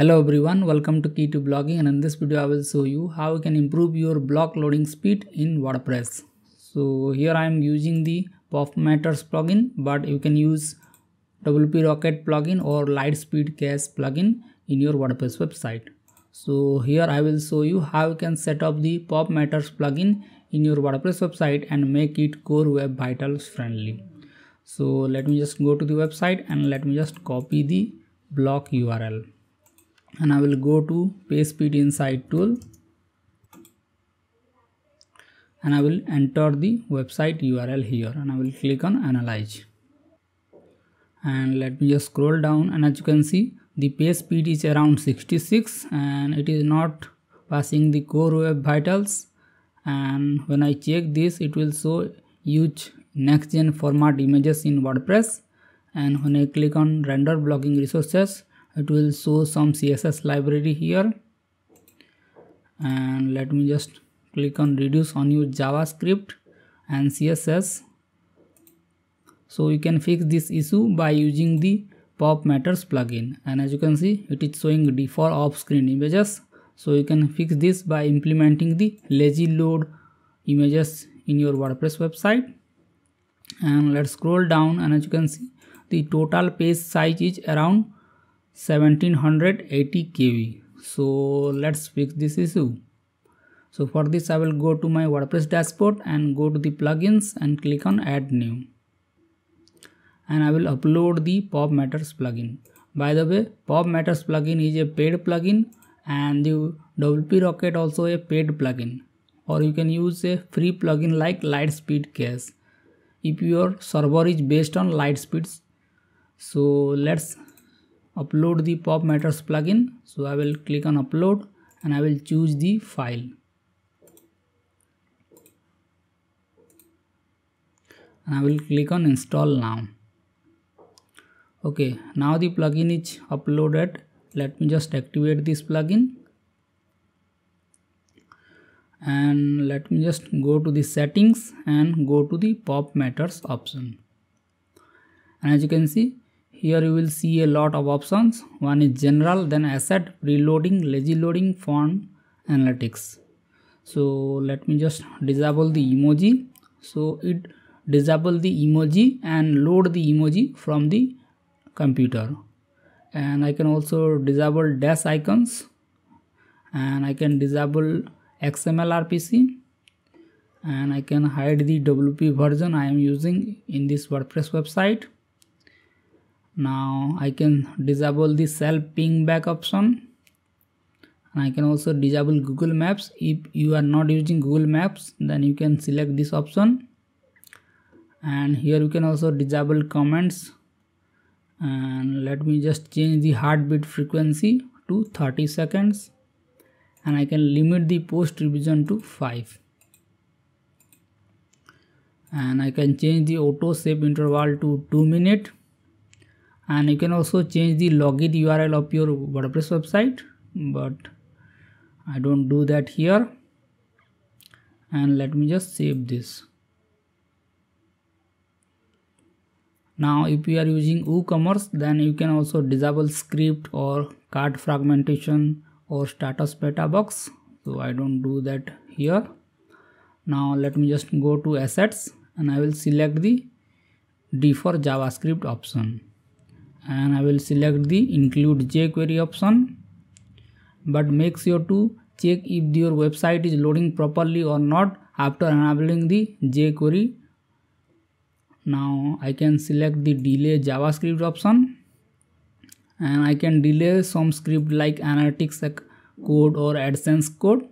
Hello everyone, welcome to Key to Blogging and in this video I will show you how you can improve your blog loading speed in WordPress. So here I am using the Perfmatters plugin but you can use WP Rocket plugin or LiteSpeed Cache plugin in your WordPress website. So here I will show you how you can set up the Perfmatters plugin in your WordPress website and make it Core Web Vitals friendly. So let me just go to the website and let me just copy the block URL and I will go to page speed insight tool. And I will enter the website URL here. And I will click on analyze. And let me just scroll down. And as you can see the page speed is around 66 and it is not passing the core web vitals. And when I check this it will show huge next gen format images in WordPress. And when I click on render blocking resources it will show some css library here. And let me just click on reduce unused javascript and css so you can fix this issue by using the Perfmatters plugin. And as you can see it is showing default off-screen images. So you can fix this by implementing the lazy load images in your WordPress website. And let's scroll down. And as you can see the total page size is around 1780 kV so let's fix this issue. So for this i will go to my wordpress dashboard and go to the plugins and click on add new. And i will upload the Perfmatters plugin. By the way Perfmatters plugin is a paid plugin and the wp rocket also a paid plugin. Or you can use a free plugin like LiteSpeed cache. If your server is based on LiteSpeed so let's upload the Perfmatters plugin. So i will click on upload and i will choose the file. And i will click on install now. Okay now the plugin is uploaded. Let me just activate this plugin. And let me just go to the settings and go to the Perfmatters option. And as you can see here you will see a lot of options. One is general then asset preloading lazy loading font analytics. So let me just disable the emoji. So it disable the emoji and load the emoji from the computer. And i can also disable Dashicons. And i can disable xml rpc and i can hide the wp version i am using in this wordpress website now I can disable the self ping back option. And I can also disable Google Maps. If you are not using Google Maps then you can select this option. And here you can also disable comments. And let me just change the heartbeat frequency to 30 seconds. And I can limit the post revision to 5 and I can change the auto save interval to 2 minutes and you can also change the login url of your wordpress website but i don't do that here. And let me just save this. Now if you are using woocommerce then you can also disable script or cart fragmentation or status meta box. So i don't do that here. Now let me just go to assets and i will select the default javascript option and I will select the include jQuery option. But make sure to check if your website is loading properly or not after enabling the jQuery now I can select the delay JavaScript option. And I can delay some script like analytics code or AdSense code.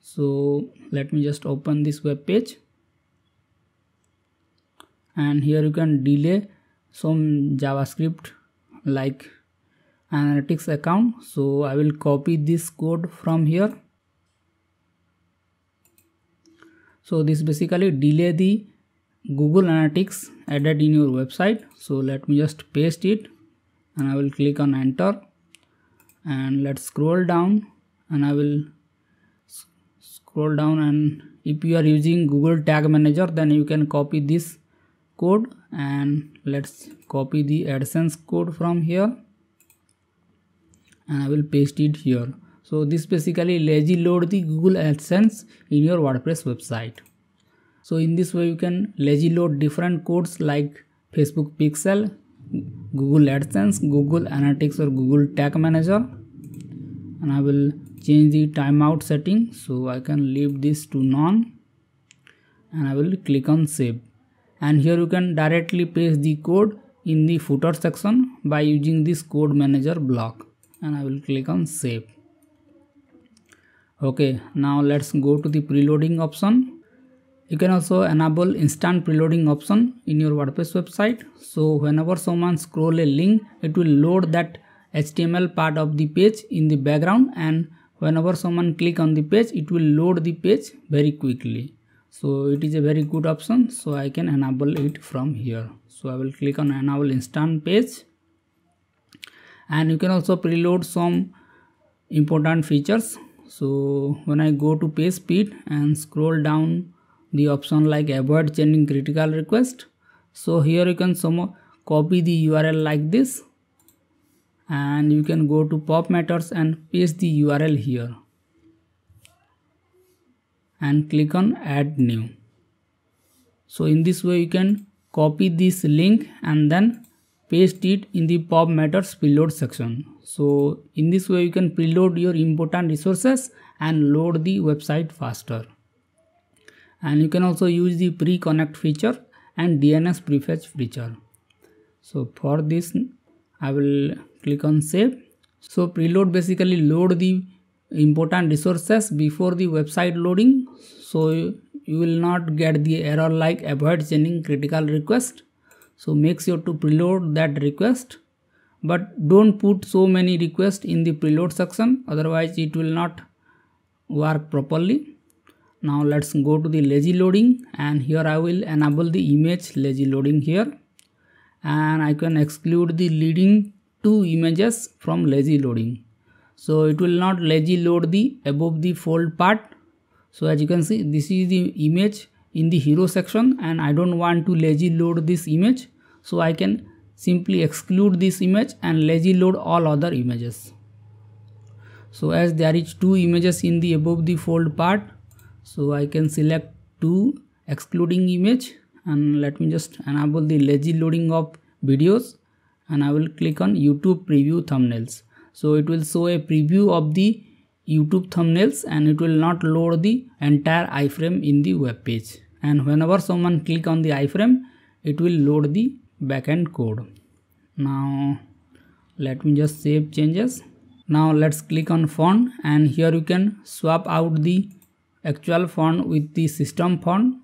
So let me just open this web page. And here you can delay some javascript like analytics account. So i will copy this code from here. So this basically delay the google analytics added in your website. So let me just paste it and i will click on enter and let's scroll down and i will scroll down and if you are using google tag manager then you can copy this code and let's copy the AdSense code from here. And I will paste it here. So this basically lazy load the Google AdSense in your WordPress website. So in this way you can lazy load different codes like Facebook Pixel Google AdSense Google Analytics or Google Tag Manager. And I will change the timeout setting so I can leave this to none. And I will click on save and here you can directly paste the code in the footer section by using this code manager block. And I will click on save. Okay now let's go to the preloading option. You can also enable instant preloading option in your WordPress website. So whenever someone scroll a link it will load that HTML part of the page in the background. And whenever someone click on the page it will load the page very quickly so it is a very good option. So i can enable it from here. So i will click on enable instant page. And you can also preload some important features. So when i go to page speed and scroll down the option like avoid changing critical request. So here you can some copy the url like this. And you can go to Perfmatters and paste the url here and click on add new. So in this way you can copy this link and then paste it in the Perfmatters preload section. So in this way you can preload your important resources and load the website faster. And you can also use the pre-connect feature and DNS prefetch feature. So for this I will click on save. So preload basically load the important resources before the website loading. So you will not get the error like avoid sending critical request. So make sure to preload that request. But don't put so many requests in the preload section otherwise it will not work properly. Now let's go to the lazy loading and here i will enable the image lazy loading here. And i can exclude the leading two images from lazy loading so it will not lazy load the above the fold part. So as you can see this is the image in the hero section and I don't want to lazy load this image. So I can simply exclude this image and lazy load all other images. So as there is two images in the above the fold part so I can select two excluding image and let me just enable the lazy loading of videos and I will click on YouTube preview thumbnails so it will show a preview of the YouTube thumbnails and it will not load the entire iframe in the web page. And whenever someone click on the iframe it will load the backend code. Now let me just save changes. Now let's click on font and here you can swap out the actual font with the system font.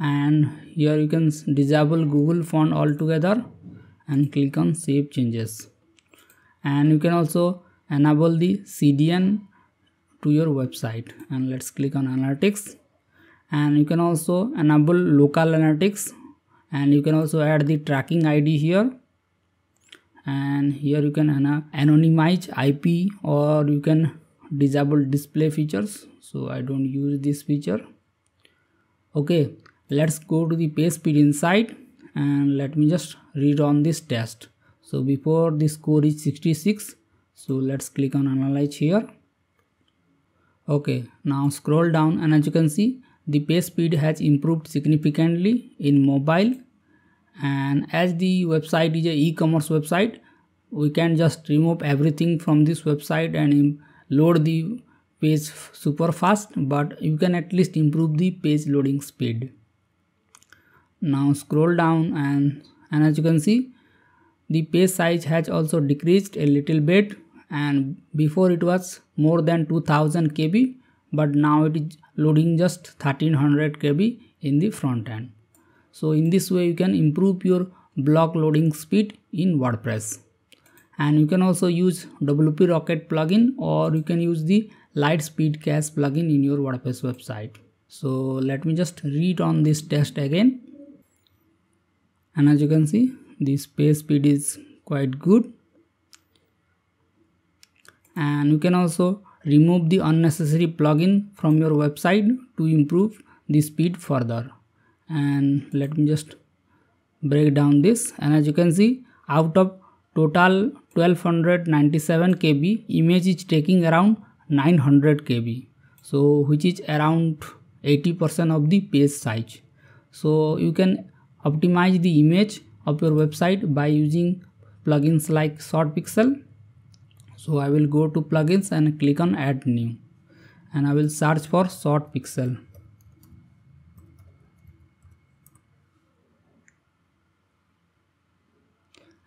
And here you can disable google font altogether and click on save changes and you can also enable the CDN to your website. And let's click on analytics. And you can also enable local analytics. And you can also add the tracking ID here. And here you can anonymize IP or you can disable display features. So I don't use this feature. Okay let's go to the page speed insight and let me just read on this test so before the score is 66 so let's click on analyze here. Okay now scroll down and as you can see the page speed has improved significantly in mobile. And as the website is a e-commerce website we can just remove everything from this website and load the page super fast but you can at least improve the page loading speed. Now scroll down and and as you can see the page size has also decreased a little bit and before it was more than 2000 kb but now it is loading just 1300 kb in the front end. So in this way you can improve your block loading speed in wordpress. And you can also use wp rocket plugin or you can use the LiteSpeed cache plugin in your wordpress website. So let me just read on this test again. And as you can see the space speed is quite good. And you can also remove the unnecessary plugin from your website to improve the speed further. And let me just break down this. And as you can see out of total 1297 kb image is taking around 900 kb. So which is around 80% of the page size. So you can optimize the image of your website by using plugins like ShortPixel so i will go to plugins and click on add new. And i will search for ShortPixel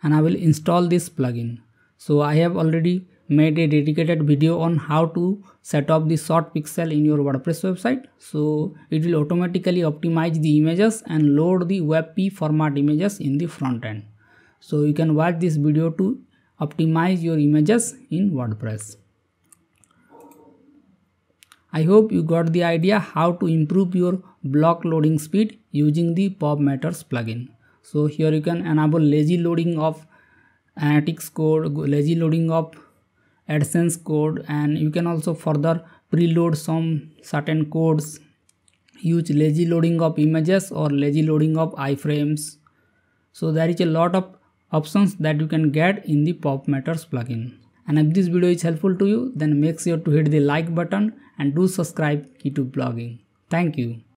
and I will install this plugin. So I have already made a dedicated video on how to set up the ShortPixel in your WordPress website. So it will automatically optimize the images and load the WebP format images in the front end. So you can watch this video to optimize your images in WordPress. I hope you got the idea how to improve your block loading speed using the Perfmatters plugin so here you can enable lazy loading of analytics code lazy loading of adsense code and you can also further preload some certain codes. Use lazy loading of images or lazy loading of iframes. So there is a lot of options that you can get in the Perfmatters plugin. And if this video is helpful to you then make sure to hit the like button and do subscribe to blogging. Thank you